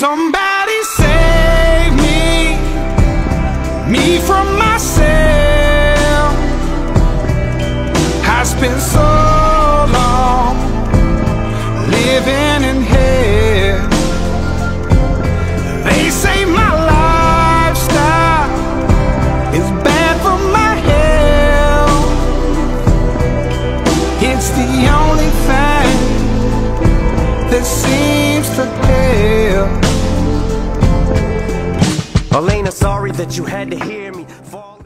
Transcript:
Somebody save me, me from myself. I spent so long living in hell. They say my lifestyle is bad for my health. It's the only thing that seems to Elena, sorry that you had to hear me fall.